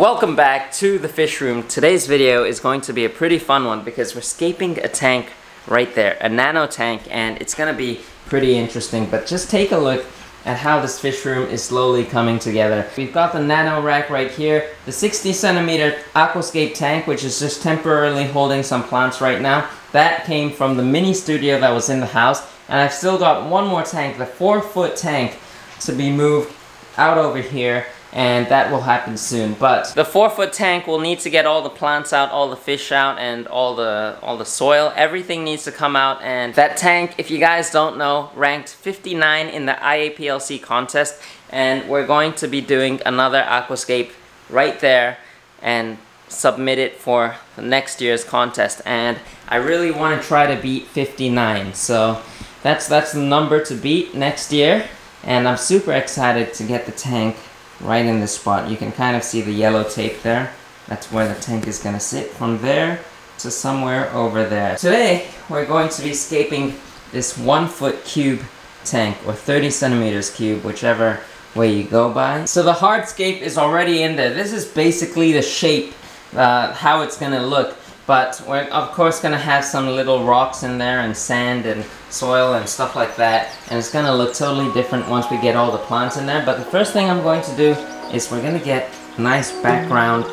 Welcome back to the fish room. Today's video is going to be a pretty fun one because we're scaping a tank right there, a nano tank, and it's gonna be pretty interesting. But just take a look at how this fish room is slowly coming together. We've got the nano rack right here, the 60 centimeter aquascape tank, which is just temporarily holding some plants right now. That came from the mini studio that was in the house. And I've still got one more tank, the four foot tank, to be moved out over here and that will happen soon. But the four foot tank will need to get all the plants out, all the fish out, and all the all the soil. Everything needs to come out, and that tank, if you guys don't know, ranked 59 in the IAPLC contest, and we're going to be doing another aquascape right there, and submit it for next year's contest. And I really want to try to beat 59, so that's that's the number to beat next year. And I'm super excited to get the tank right in this spot. You can kind of see the yellow tape there. That's where the tank is going to sit. From there to somewhere over there. Today, we're going to be scaping this one foot cube tank, or 30 centimeters cube, whichever way you go by. So the hardscape is already in there. This is basically the shape, uh, how it's going to look. But we're of course going to have some little rocks in there and sand and soil and stuff like that. And it's to look totally different once we get all the plants in there. But the first thing I'm going to do is we're to get nice background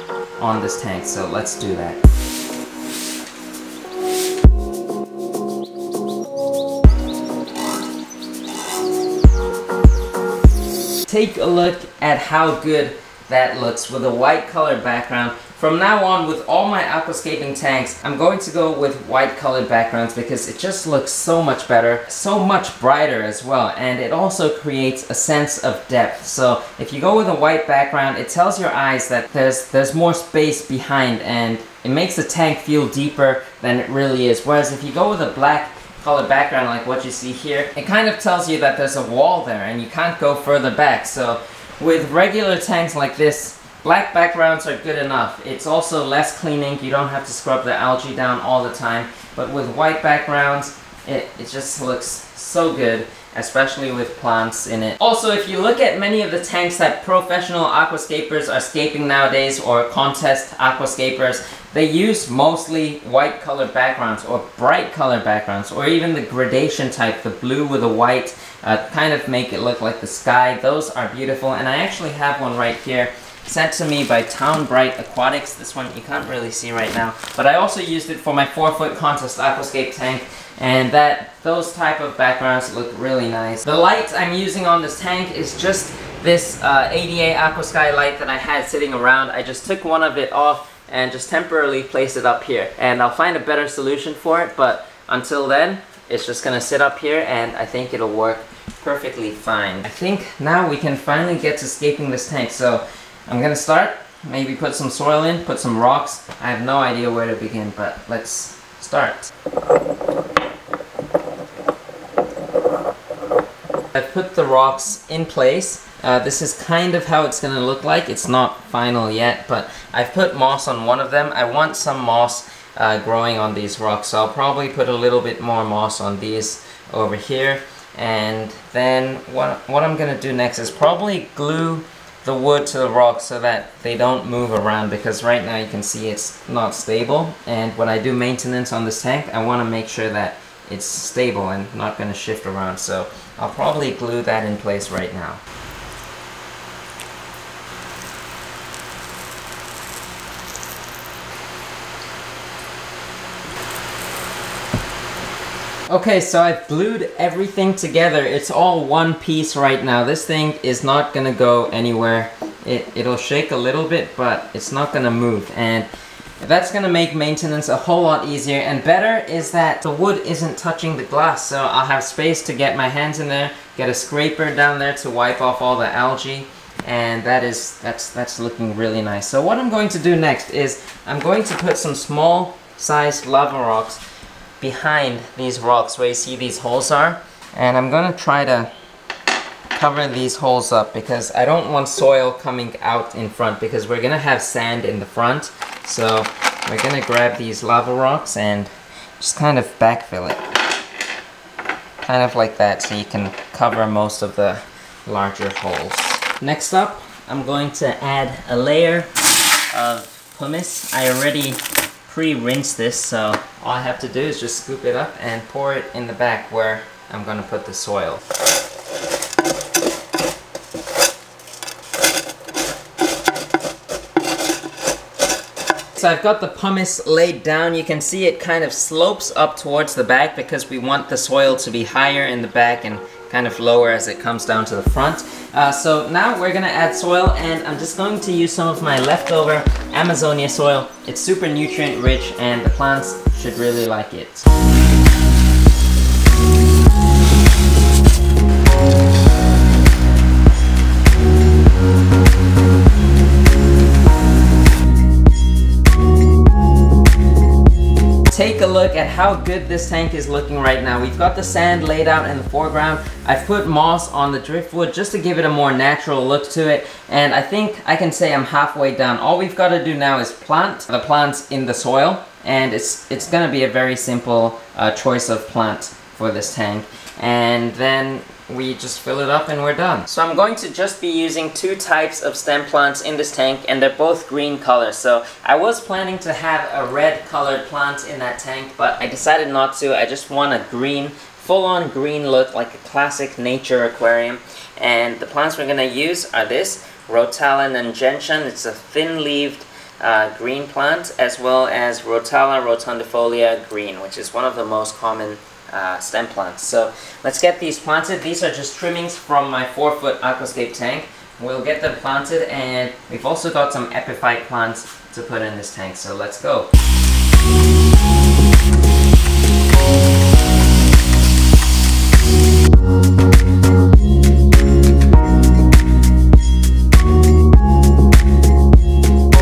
on this tank. So let's do that. Take a look at how good that looks with a white color background from now on, with all my aquascaping tanks, I'm going to go with white colored backgrounds because it just looks so much better, so much brighter as well, and it also creates a sense of depth. So if you go with a white background, it tells your eyes that there's, there's more space behind and it makes the tank feel deeper than it really is. Whereas if you go with a black colored background like what you see here, it kind of tells you that there's a wall there and you can't go further back. So with regular tanks like this, Black backgrounds are good enough. It's also less cleaning. You don't have to scrub the algae down all the time. But with white backgrounds, it, it just looks so good, especially with plants in it. Also, if you look at many of the tanks that professional aquascapers are scaping nowadays, or contest aquascapers, they use mostly white colored backgrounds, or bright colored backgrounds, or even the gradation type, the blue with the white, uh, kind of make it look like the sky. Those are beautiful, and I actually have one right here sent to me by Town Bright Aquatics. This one you can't really see right now. But I also used it for my 4-foot contest aquascape tank. And that those type of backgrounds look really nice. The light I'm using on this tank is just this uh, ADA Aquasky light that I had sitting around. I just took one of it off and just temporarily placed it up here. And I'll find a better solution for it, but until then, it's just gonna sit up here and I think it'll work perfectly fine. I think now we can finally get to scaping this tank. So I'm gonna start, maybe put some soil in, put some rocks. I have no idea where to begin, but let's start. I've put the rocks in place. Uh, this is kind of how it's gonna look like. It's not final yet, but I've put moss on one of them. I want some moss uh, growing on these rocks, so I'll probably put a little bit more moss on these over here. And then what, what I'm gonna do next is probably glue the wood to the rock so that they don't move around because right now you can see it's not stable and when I do maintenance on this tank I want to make sure that it's stable and not going to shift around so I'll probably glue that in place right now. Okay, so I've glued everything together. It's all one piece right now. This thing is not gonna go anywhere. It, it'll shake a little bit, but it's not gonna move. And that's gonna make maintenance a whole lot easier. And better is that the wood isn't touching the glass, so I'll have space to get my hands in there, get a scraper down there to wipe off all the algae. And that is, that's, that's looking really nice. So what I'm going to do next is I'm going to put some small sized lava rocks behind these rocks where you see these holes are. And I'm gonna try to cover these holes up because I don't want soil coming out in front because we're gonna have sand in the front. So we're gonna grab these lava rocks and just kind of backfill it. Kind of like that so you can cover most of the larger holes. Next up, I'm going to add a layer of pumice. I already pre-rinsed this, so all I have to do is just scoop it up and pour it in the back where I'm gonna put the soil. So I've got the pumice laid down. You can see it kind of slopes up towards the back because we want the soil to be higher in the back and kind of lower as it comes down to the front. Uh, so now we're gonna add soil and I'm just going to use some of my leftover Amazonia soil. It's super nutrient rich and the plants should really like it. Take a look at how good this tank is looking right now. We've got the sand laid out in the foreground. I've put moss on the driftwood just to give it a more natural look to it. And I think I can say I'm halfway done. All we've got to do now is plant the plants in the soil. And it's, it's going to be a very simple uh, choice of plant for this tank. And then we just fill it up and we're done. So I'm going to just be using two types of stem plants in this tank and they're both green color. So I was planning to have a red colored plant in that tank but I decided not to. I just want a green, full-on green look like a classic nature aquarium. And the plants we're going to use are this, Rotala gentian. It's a thin-leaved uh, green plant as well as Rotala rotundifolia green which is one of the most common uh, stem plants. So let's get these planted. These are just trimmings from my 4 foot aquascape tank. We'll get them planted and we've also got some epiphyte plants to put in this tank. So let's go.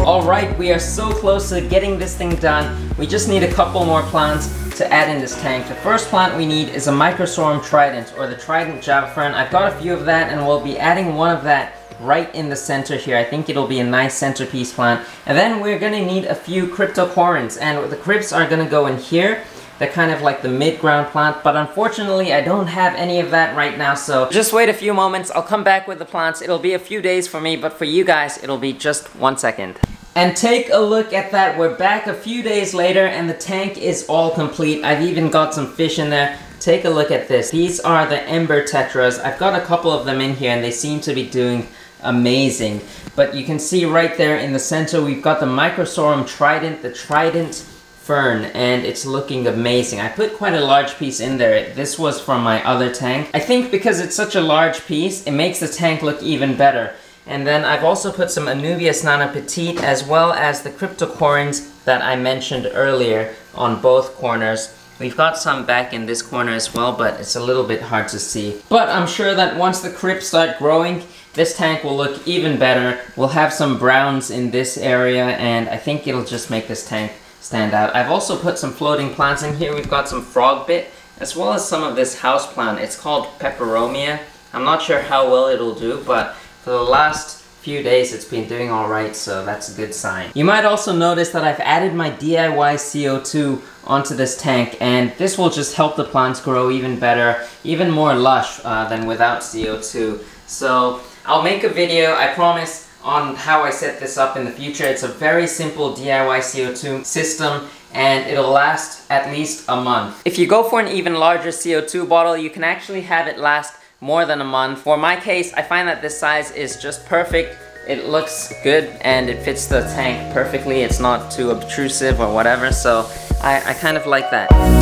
Alright, we are so close to getting this thing done. We just need a couple more plants to add in this tank. The first plant we need is a Microsorum trident or the trident java fern. I've got a few of that and we'll be adding one of that right in the center here. I think it'll be a nice centerpiece plant. And then we're gonna need a few cryptocorynes and the crypts are gonna go in here. They're kind of like the mid-ground plant, but unfortunately I don't have any of that right now, so just wait a few moments. I'll come back with the plants. It'll be a few days for me, but for you guys, it'll be just one second. And take a look at that. We're back a few days later and the tank is all complete. I've even got some fish in there. Take a look at this. These are the Ember Tetras. I've got a couple of them in here and they seem to be doing amazing. But you can see right there in the center we've got the Microsorum Trident, the Trident Fern, and it's looking amazing. I put quite a large piece in there. This was from my other tank. I think because it's such a large piece, it makes the tank look even better. And then I've also put some Anubias nana petite as well as the cryptocorynes that I mentioned earlier on both corners. We've got some back in this corner as well, but it's a little bit hard to see. But I'm sure that once the crypts start growing, this tank will look even better. We'll have some browns in this area, and I think it'll just make this tank stand out. I've also put some floating plants in here. We've got some frog bit, as well as some of this house plant. It's called Peperomia. I'm not sure how well it'll do, but for the last few days it's been doing alright, so that's a good sign. You might also notice that I've added my DIY CO2 onto this tank, and this will just help the plants grow even better, even more lush uh, than without CO2. So I'll make a video, I promise, on how I set this up in the future. It's a very simple DIY CO2 system and it'll last at least a month. If you go for an even larger CO2 bottle, you can actually have it last more than a month. For my case, I find that this size is just perfect. It looks good and it fits the tank perfectly. It's not too obtrusive or whatever, so I, I kind of like that.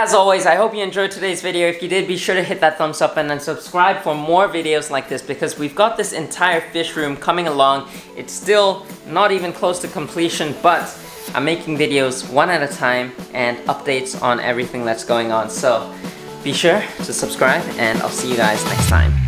As always, I hope you enjoyed today's video. If you did, be sure to hit that thumbs up and then subscribe for more videos like this because we've got this entire fish room coming along. It's still not even close to completion, but I'm making videos one at a time and updates on everything that's going on. So be sure to subscribe and I'll see you guys next time.